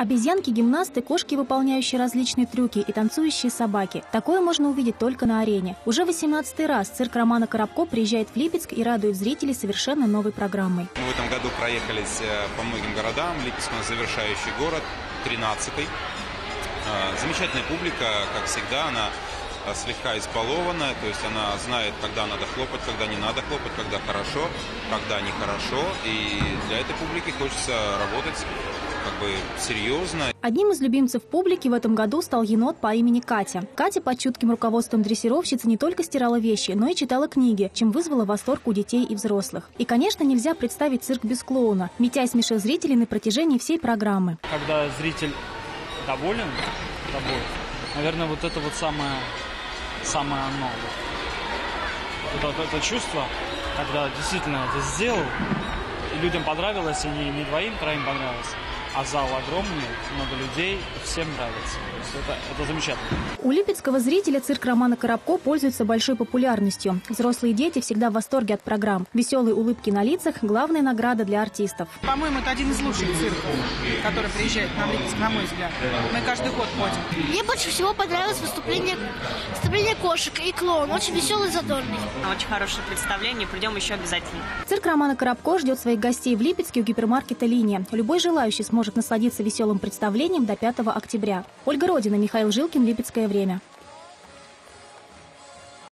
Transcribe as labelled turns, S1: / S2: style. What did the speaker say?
S1: Обезьянки-гимнасты, кошки, выполняющие различные трюки и танцующие собаки. Такое можно увидеть только на арене. Уже 18 раз цирк Романа Коробко приезжает в Липецк и радует зрителей совершенно новой программой.
S2: Мы в этом году проехались э, по многим городам. Липецк у нас завершающий город, 13-й. Э, Замечательная публика, как всегда, она э, слегка избалованная, то есть она знает, когда надо хлопать, когда не надо хлопать, когда хорошо, когда нехорошо. И для этой публики хочется работать как бы серьезно.
S1: Одним из любимцев публики в этом году стал енот по имени Катя. Катя под чутким руководством дрессировщицы не только стирала вещи, но и читала книги, чем вызвала восторг у детей и взрослых. И, конечно, нельзя представить цирк без клоуна. Митяй смешил зрителей на протяжении всей программы.
S3: Когда зритель доволен тобой, наверное, вот это вот самое, самое оно. Вот это, это чувство, когда действительно это сделал, и людям понравилось, и не, не двоим, троим понравилось, а зал огромный, много людей, всем нравится. То есть это, это замечательно.
S1: У липецкого зрителя цирк Романа Коробко пользуется большой популярностью. Взрослые дети всегда в восторге от программ. Веселые улыбки на лицах – главная награда для артистов.
S4: По-моему, это один из лучших цирков, который приезжает на Липецк, на мой взгляд. Мы каждый год ходим.
S5: Мне больше всего понравилось выступление, выступление кошек и клоун. Очень веселый, задорный.
S6: Очень хорошее представление, придем еще обязательно.
S1: Цирк Романа Коробко ждет своих гостей в Липецке у гипермаркета «Линия». Любой желающий сможет насладиться веселым представлением до 5 октября. Ольга Родина, Михаил Жилкин, Липецкое время.